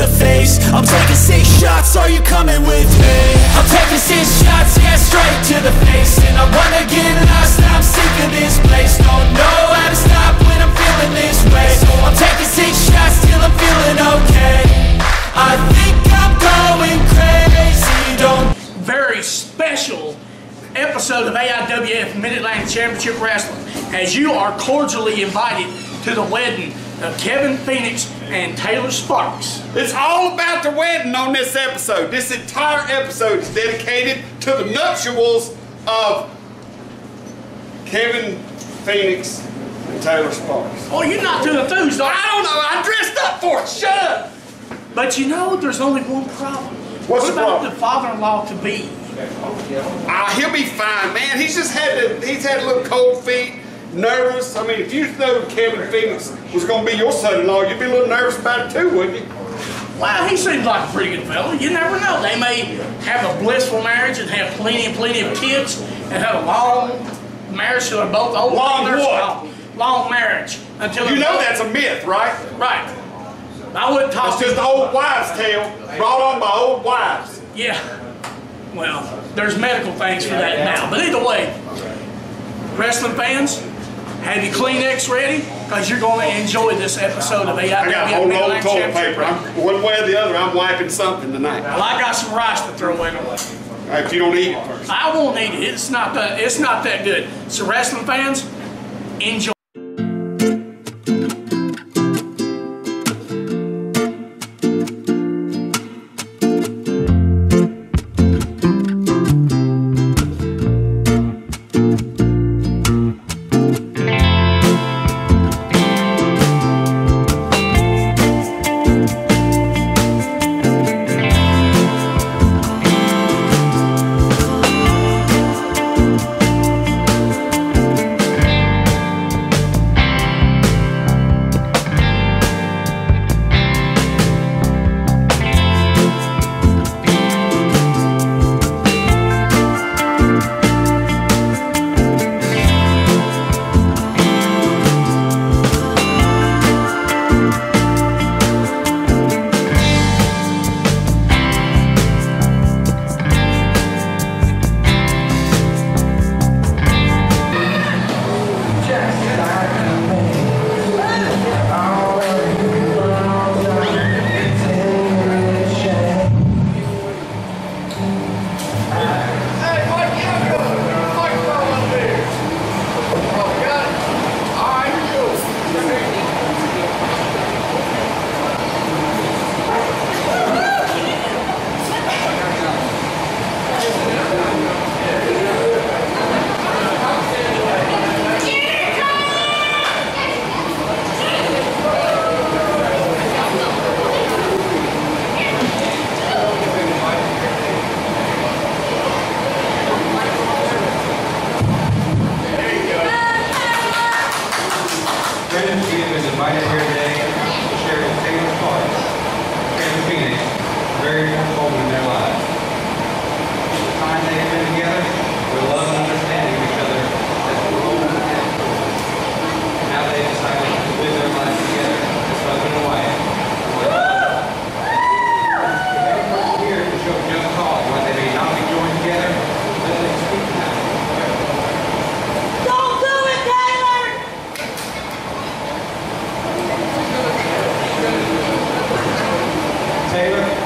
the face. I'm taking six shots, are you coming with me? I'm taking six shots, yeah, straight to the face. And I wanna get lost, I'm sick of this place. Don't know how to stop when I'm feeling this way. So I'm taking six shots till I'm feeling okay. I think I'm going crazy, don't very special episode of AIWF Mid-Atlantic Championship Wrestling as you are cordially invited to the wedding of Kevin Phoenix and Taylor Sparks. It's all about the wedding on this episode. This entire episode is dedicated to the nuptials of Kevin Phoenix and Taylor Sparks. Oh, you're not too enthused, are I don't know. I dressed up for it. Shut up. But you know, there's only one problem. What's what the about problem? the father-in-law to be? Ah, he'll be fine, man. He's just had to, he's had a little cold feet, nervous. I mean, if you know Kevin Phoenix was going to be your son-in-law, you'd be a little nervous about it too, wouldn't you? Well, he seems like a pretty good fellow. You never know. They may have a blissful marriage and have plenty and plenty of kids and have a long marriage till they're both old. Long fathers. what? Long marriage until You know both- that's a myth, right? right. I wouldn't talk It's just to old wives' tale brought on by old wives. Yeah. Well, there's medical things for that now. But either way, wrestling fans, have your Kleenex ready because you're going to enjoy this episode of AIW. I got a whole load of toilet paper. I'm, one way or the other, I'm wiping something tonight. Well, I got some rice to throw in. Uh, if you don't eat it first. I won't eat it. It's not that. It's not that good. So, wrestling fans, enjoy.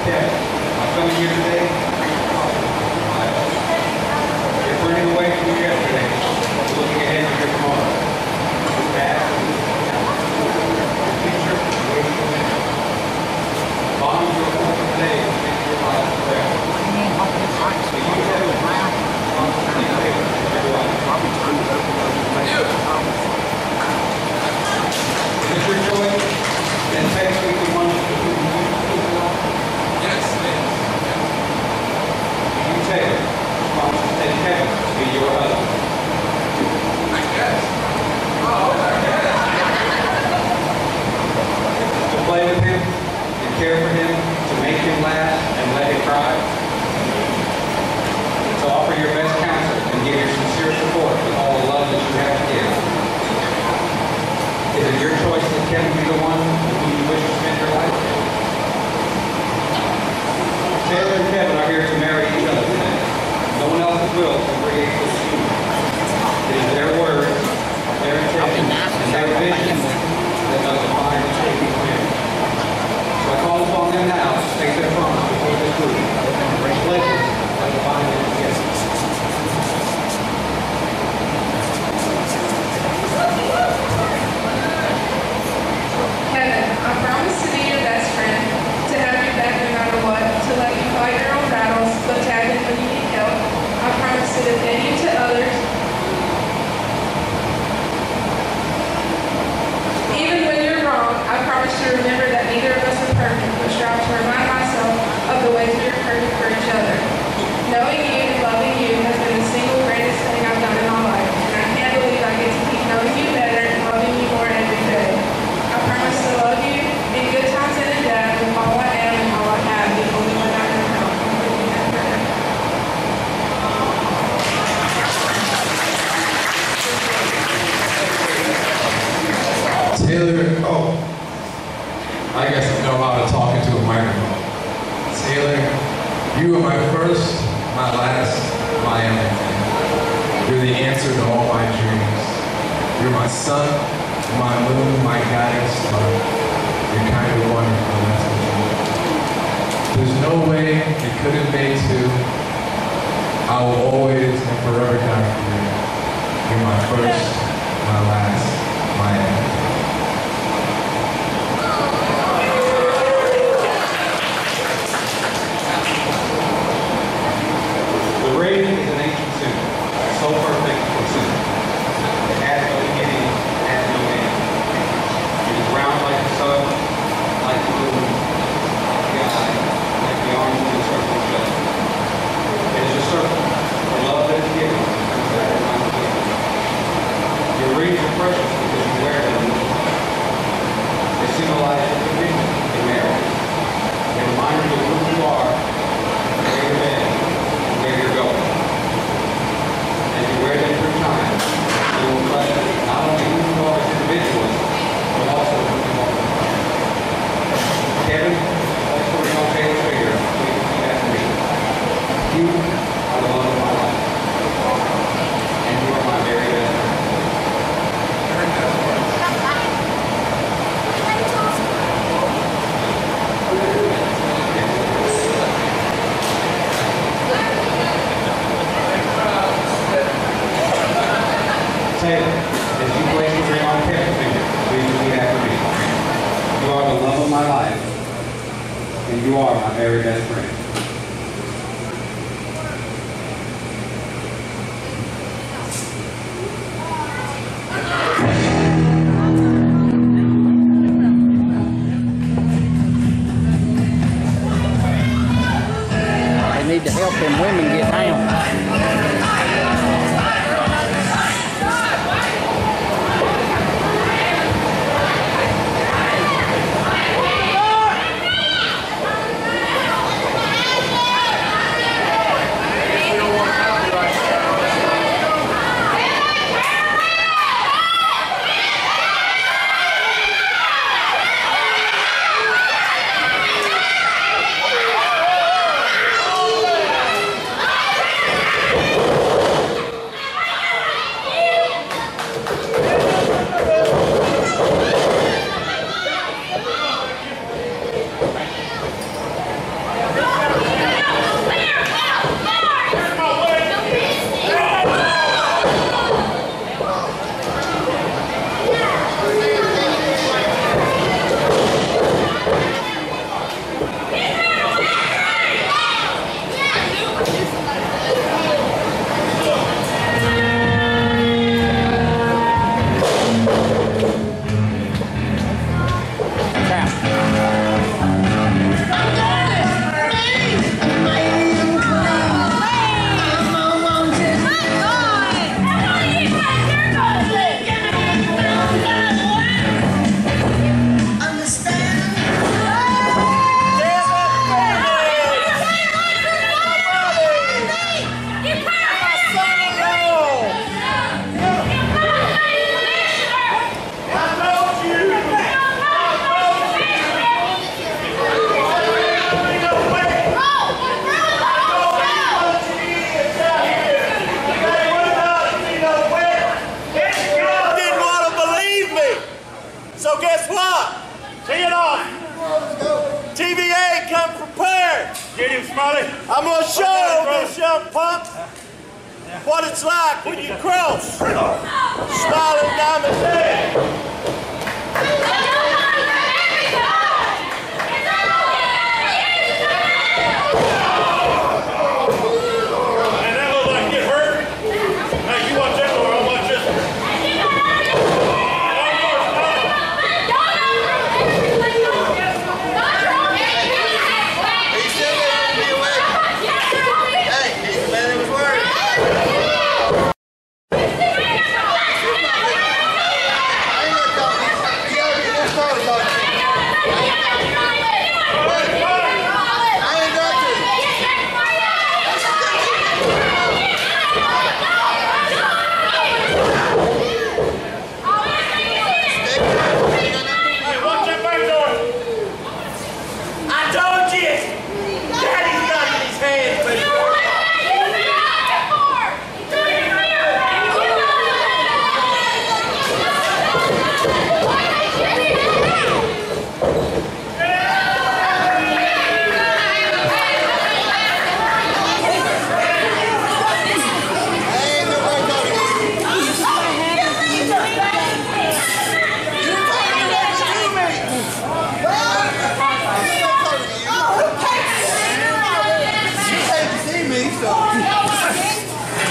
Yes. First, my last, my everything. The ring is an ancient symbol, so perfect for sin. It has no beginning, it has no end. It is round like the sun, like the moon, like the eye, like the arms of the circle of justice. It is a circle, the love that is given is that of my given. Your rings are precious because you wear them. They symbolize your commitment to marriage. They remind you of who you are, where you've been, and where you're going. As you wear them through time, they will reflect not only who you are as individuals, but also who you are. Kevin, that's where you're going to take a figure. Please repeat after me. You are the love of my life. And you are my very best friend. Taylor, as you place the ring on Kevin's finger, please repeat after me. You are the love of my life, and you are my very best friend.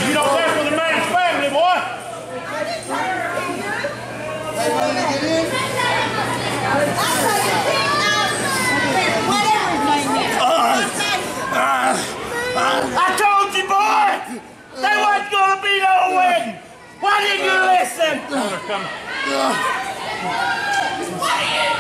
You don't mess with a man's family, boy. I told you, boy, there wasn't gonna be no wedding. Why didn't you listen? I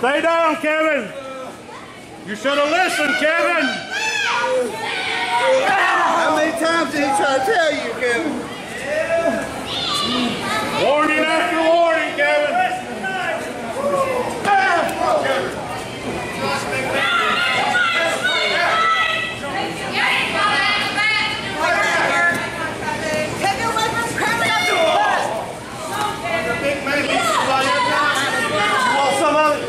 Stay down, Kevin. You should have listened, Kevin. How many times did he try to tell you, Kevin? Warning after warning, Kevin. You want some of it?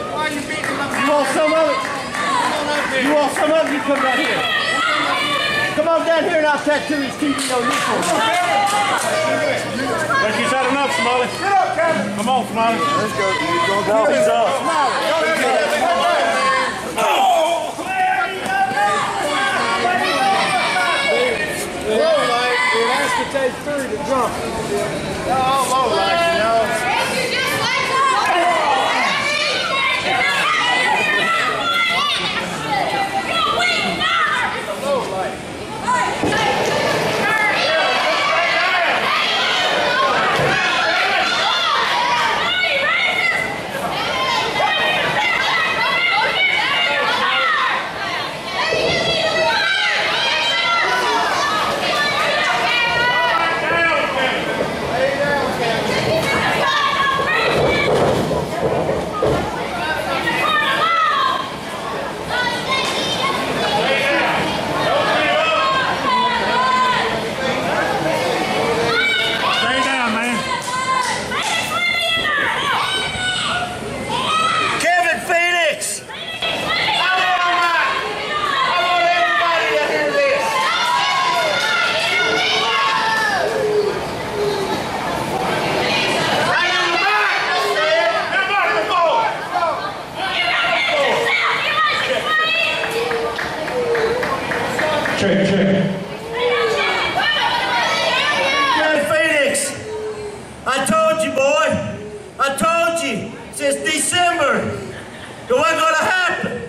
You want some of it? You want some of it? You come down here. Come on down here and I'll tattoo his TV on you for you. Think he's had enough, Smiley? Get up, Kevin. Come on, Smiley. Let's go. You're going to No, he's up. Low light, it has to take three to jump. Oh, low light, you know. Stay down, man. Kevin Phoenix! I want, my, I want everybody to hear this. Right in the back! Everybody, come on! Check, check. Kevin Phoenix! I told you, boy. I told you since December it wasn't going to happen.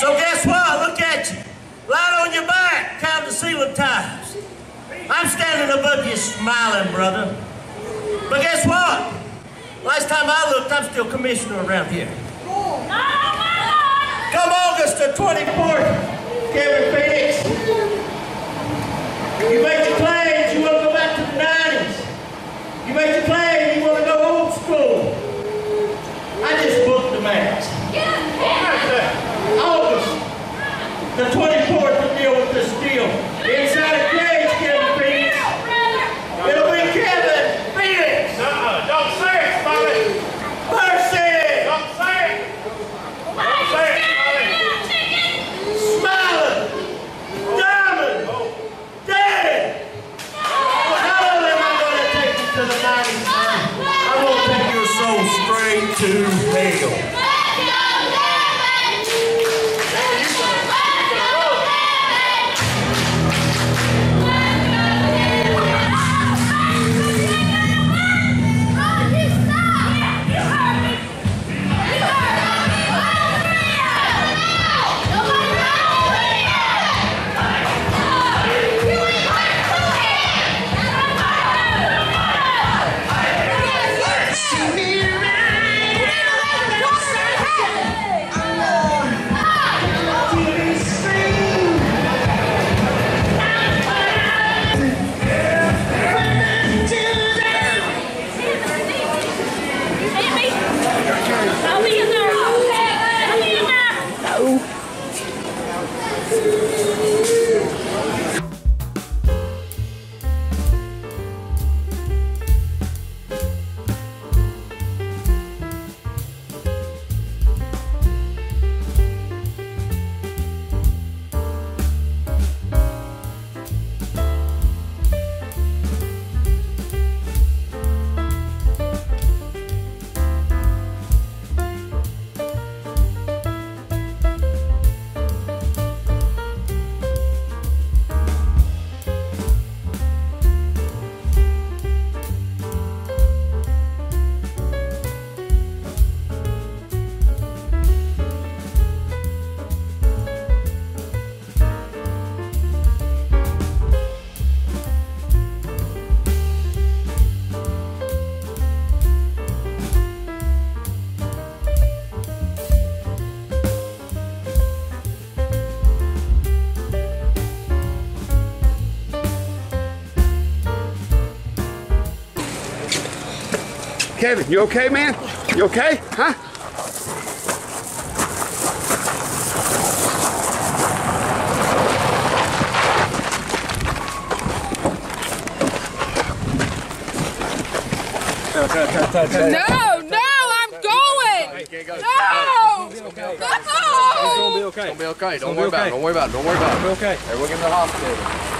So guess what? Look at you. Light on your back, count the ceiling times. I'm standing above you smiling, brother. But guess what? Last time I looked, I'm still commissioner around here. Come August the 24th, Kevin Phoenix. You make your claims, you want to go back to the 90s. You make your claim, I will take your soul straight to hell. Kevin, you okay, man? You okay? Huh? No, no, I'm going. No, no. It's gonna be okay. Don't worry about it. Don't worry about it. Don't worry about it. okay. Hey, we're getting to the hospital.